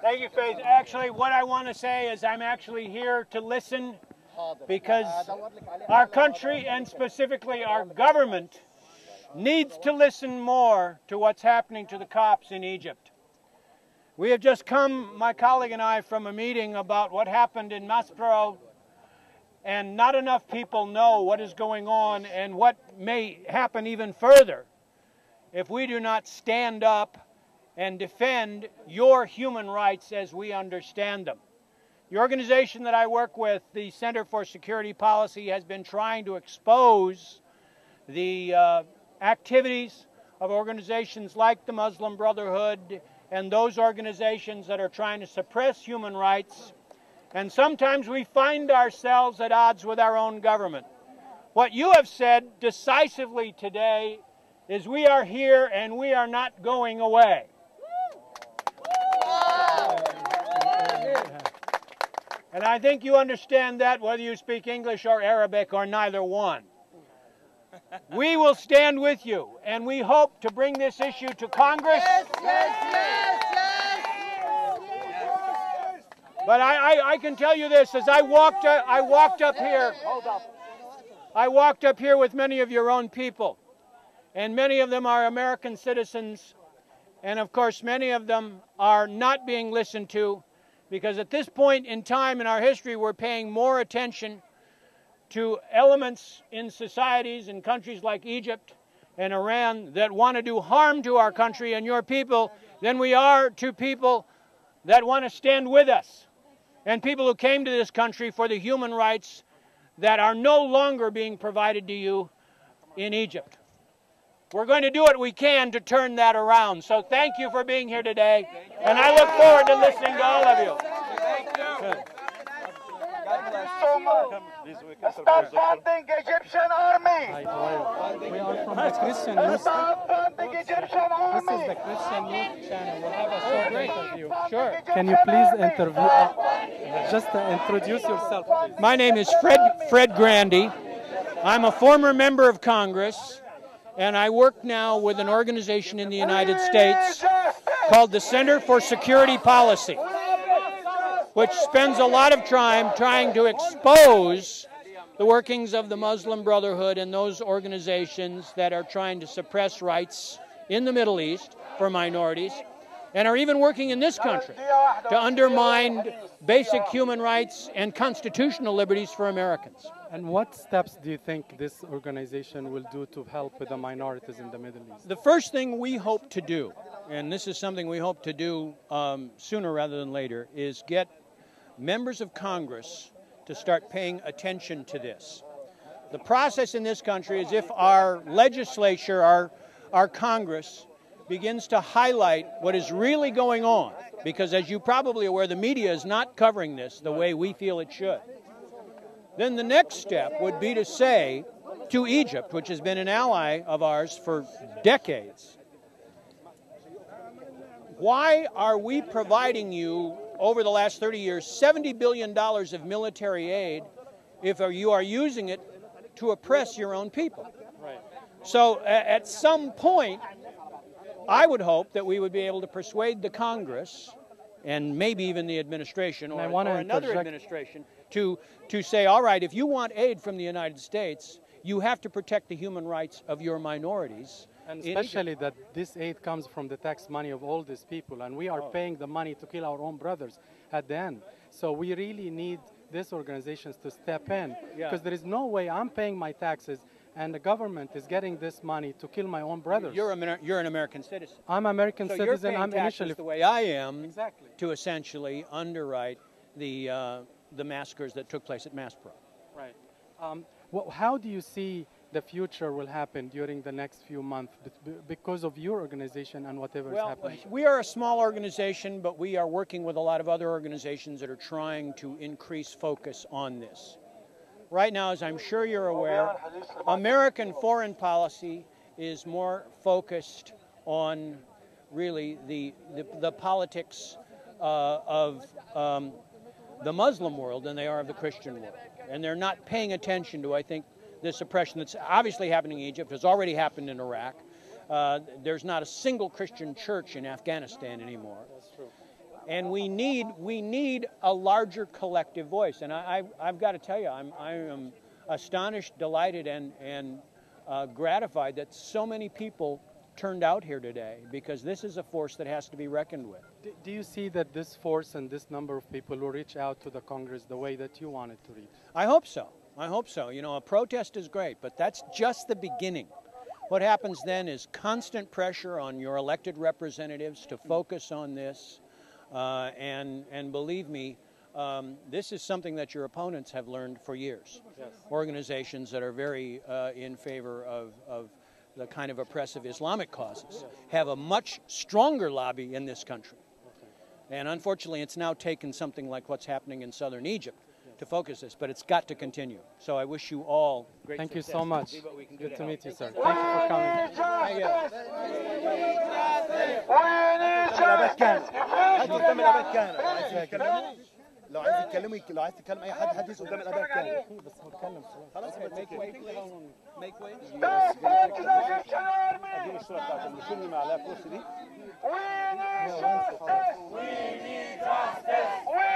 Thank you, Faith. Actually, what I want to say is I'm actually here to listen because our country and specifically our government needs to listen more to what's happening to the Copts in Egypt. We have just come, my colleague and I, from a meeting about what happened in Maspero, and not enough people know what is going on and what may happen even further if we do not stand up and defend your human rights as we understand them. The organization that I work with, the Center for Security Policy, has been trying to expose the uh, activities of organizations like the Muslim Brotherhood and those organizations that are trying to suppress human rights. And sometimes we find ourselves at odds with our own government. What you have said decisively today is we are here and we are not going away. And I think you understand that whether you speak English or Arabic or neither one. We will stand with you, and we hope to bring this issue to Congress. Yes, yes, yes, yes. But I, I, I can tell you this: as I walked, uh, I walked up here. Hold up. I walked up here with many of your own people, and many of them are American citizens, and of course, many of them are not being listened to, because at this point in time in our history, we're paying more attention to elements in societies in countries like Egypt and Iran that want to do harm to our country and your people than we are to people that want to stand with us and people who came to this country for the human rights that are no longer being provided to you in Egypt. We're going to do what we can to turn that around. So thank you for being here today, and I look forward to listening to all of you. Good. so much. Stop funding Egyptian army. We are from the Christian Youth. Stop funding Egyptian army. This is the Christian Youth channel. We'll have a short interview. Sure. Can you please interview? Uh, just uh, introduce yourself, please. My name is Fred, Fred Grandy. I'm a former member of Congress, and I work now with an organization in the United States called the Center for Security Policy, which spends a lot of time trying to expose the workings of the Muslim Brotherhood and those organizations that are trying to suppress rights in the Middle East for minorities, and are even working in this country to undermine basic human rights and constitutional liberties for Americans. And what steps do you think this organization will do to help with the minorities in the Middle East? The first thing we hope to do, and this is something we hope to do um, sooner rather than later, is get members of Congress to start paying attention to this. The process in this country is if our legislature, our, our Congress, begins to highlight what is really going on, because as you probably are aware, the media is not covering this the way we feel it should. Then the next step would be to say to Egypt, which has been an ally of ours for decades, why are we providing you over the last 30 years $70 billion of military aid if you are using it to oppress your own people? Right. So at some point, I would hope that we would be able to persuade the Congress and maybe even the administration or, I or another interject- administration to, to say, all right, if you want aid from the United States, you have to protect the human rights of your minorities. And especially that this aid comes from the tax money of all these people, and we are Oh. paying the money to kill our own brothers at the end. So we really need these organizations to step in Yeah. because there is no way I'm paying my taxes and the government is getting this money to kill my own brothers. You're, Amer- you're an American citizen. I'm American so citizen. you're paying I'm taxes initially the way I am exactly to essentially underwrite the, uh, the massacres that took place at Maspero. right. Um, wh- how do you see the future will happen during the next few months be- be- because of your organization and whatever is Well, happening? we are a small organization, but we are working with a lot of other organizations that are trying to increase focus on this. Right now, as I'm sure you're aware, American foreign policy is more focused on really the, the, the politics uh, of um, the Muslim world than they are of the Christian world. And they're not paying attention to, I think, this oppression that's obviously happening in Egypt, has already happened in Iraq. Uh, there's not a single Christian church in Afghanistan anymore. And we need we need a larger collective voice. And I, I, I've got to tell you, I'm I am astonished, delighted, and and uh, gratified that so many people turned out here today because this is a force that has to be reckoned with. Do, do you see that this force and this number of people will reach out to the Congress the way that you want it to reach? I hope so. I hope so. You know, a protest is great, but that's just the beginning. What happens then is constant pressure on your elected representatives to focus on this. Uh, and, and believe me, um, this is something that your opponents have learned for years. Yes. Organizations that are very uh, in favor of, of the kind of oppressive Islamic causes have a much stronger lobby in this country. And unfortunately, it's now taken something like what's happening in southern Egypt to focus this, but it's got to continue. So I wish you all great Thank you so much. See what we can do Good to help. meet you, sir. Thank you for coming. Thank you. لو عايز تتكلم لو عايز تتكلم أي حد حد يسال قدام الاداء بتاعي بس هو اتكلم خلاص. ميك واي ميك واي اديني بتاعتك اللي شيلني معلقه الكرسي دي وي نيد جاستس وي